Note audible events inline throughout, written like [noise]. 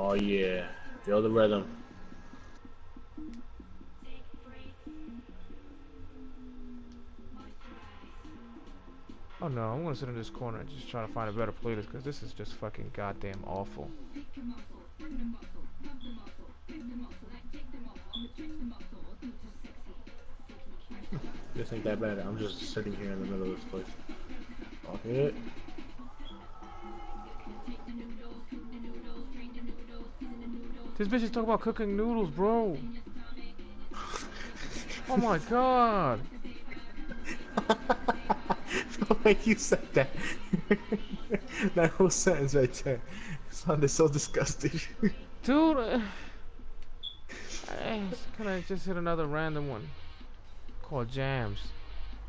Oh yeah, feel the rhythm. Oh no, I'm gonna sit in this corner and just try to find a better playlist because this is just fucking goddamn awful. This ain't that bad. I'm just sitting here in the middle of this place. It. This bitch is talking about cooking noodles, bro. Oh my god. [laughs] the way you said that. [laughs] that whole sentence right there sounded so disgusting. [laughs] Dude. Uh, [sighs] [sighs] can I just hit another random one? Called Jams.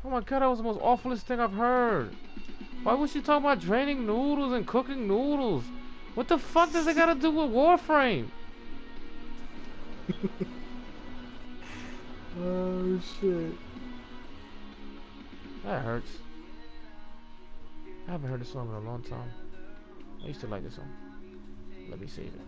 Oh my god, that was the most awfulest thing I've heard. Why was she talking about draining noodles and cooking noodles? What the fuck does it gotta do with Warframe? Oh shit. That hurts. I haven't heard this song in a long time. I used to like this song. Let me save it.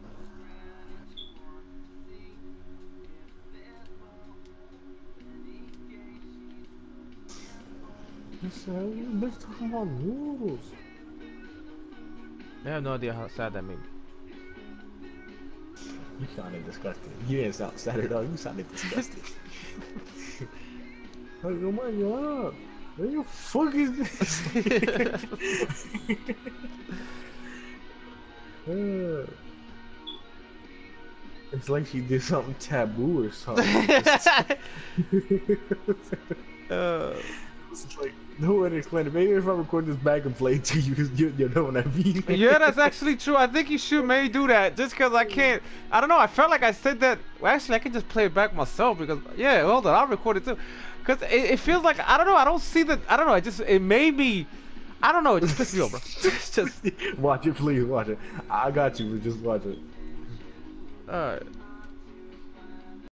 This uh, bitch talking about noodles. I have no idea how sad that made me. You [laughs] sounded disgusting. You didn't sound sad at all. You sounded disgusting. Like, oh my god. What the fuck is this? Uh, [laughs] it's like she did something taboo or something. [laughs] uh, it's like no way to explain it. Maybe if I record this back and play it to you, [laughs] you, you know what I mean. yeah, that's actually true. I think you should maybe do that just because I can't. I don't know. I felt like I said that. Well, actually, I can just play it back myself because yeah, hold on, I'll record it too. Cause it, it feels like I don't know. I don't see the. I don't know. It just it made me. I don't know. It just pissed me bro. [laughs] Just [laughs] watch it, please watch it. I got you. Just watch it. Alright.